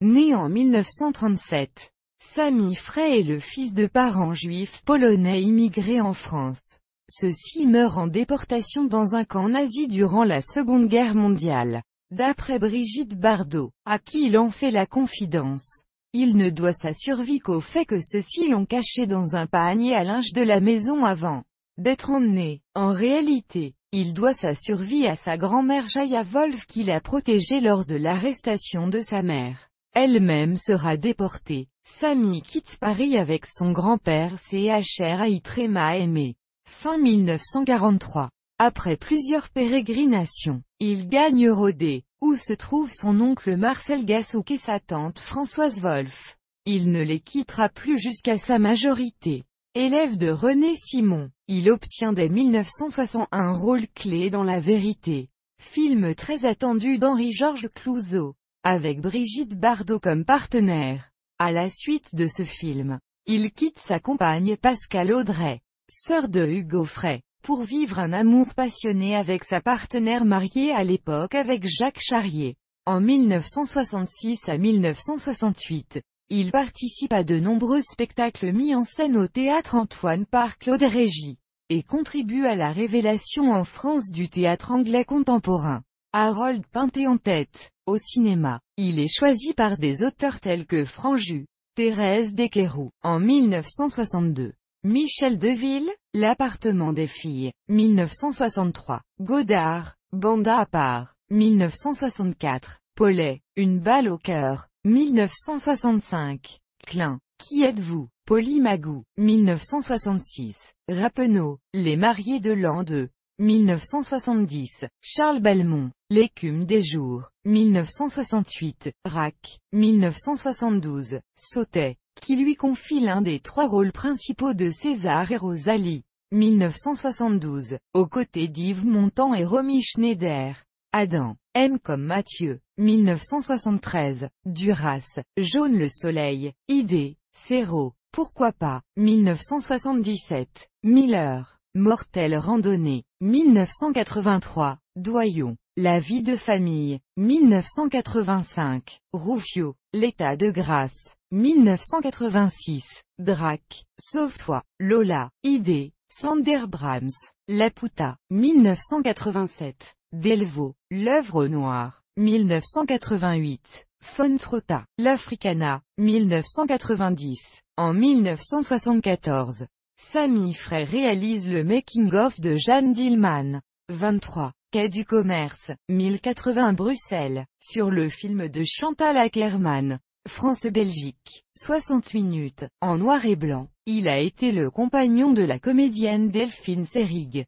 né en 1937. Sami Frey est le fils de parents juifs polonais immigrés en France. Ceux-ci meurent en déportation dans un camp nazi durant la Seconde Guerre mondiale. D'après Brigitte Bardot, à qui il en fait la confidence, il ne doit sa survie qu'au fait que ceux-ci l'ont caché dans un panier à linge de la maison avant d'être emmené. En réalité, il doit sa survie à sa grand-mère Jaya Wolf qui l'a protégé lors de l'arrestation de sa mère. Elle-même sera déportée. Samy quitte Paris avec son grand-père CHR Aitrema aimé. Fin 1943. Après plusieurs pérégrinations, il gagne Rodé, où se trouve son oncle Marcel Gassouk et sa tante Françoise Wolf. Il ne les quittera plus jusqu'à sa majorité. Élève de René Simon, il obtient dès 1961 un rôle clé dans La Vérité, film très attendu d'Henri-Georges Clouzot, avec Brigitte Bardot comme partenaire. À la suite de ce film, il quitte sa compagne Pascal Audrey, sœur de Hugo Frey, pour vivre un amour passionné avec sa partenaire mariée à l'époque avec Jacques Charrier. En 1966 à 1968, il participe à de nombreux spectacles mis en scène au théâtre Antoine par Claude Régis, et contribue à la révélation en France du théâtre anglais contemporain. Harold Pinté en tête. Au cinéma, il est choisi par des auteurs tels que Franju, Thérèse Desqueroux, en 1962. Michel Deville, L'appartement des filles, 1963. Godard, Banda à part, 1964. Paulet, Une balle au cœur, 1965. Klein, Qui êtes-vous? Polymagou, 1966. Rappeneau, Les mariés de l'an 2, 1970. Charles Belmont, L'écume des jours, 1968. Rack, 1972. Sautet, qui lui confie l'un des trois rôles principaux de César et Rosalie. 1972, aux côtés d'Yves Montand et Romy Schneider. Adam, M comme Mathieu, 1973, Duras, Jaune le soleil, Idée, Céro, Pourquoi pas, 1977, Miller, Mortelle randonnée, 1983, Doyon, La vie de famille, 1985, Rouffio, L'état de grâce, 1986, Drac, Sauve-toi, Lola, Idée, Sander Brahms, Laputa, 1987, Delvaux, L'œuvre noire, 1988, Fontrota, L'Africana, 1990. En 1974, Samy Frey réalise le making-of de Jeanne Dillman. 23. Quai du commerce, 1080 Bruxelles, sur le film de Chantal Ackerman. France-Belgique. 60 minutes, en noir et blanc. Il a été le compagnon de la comédienne Delphine Seyrig.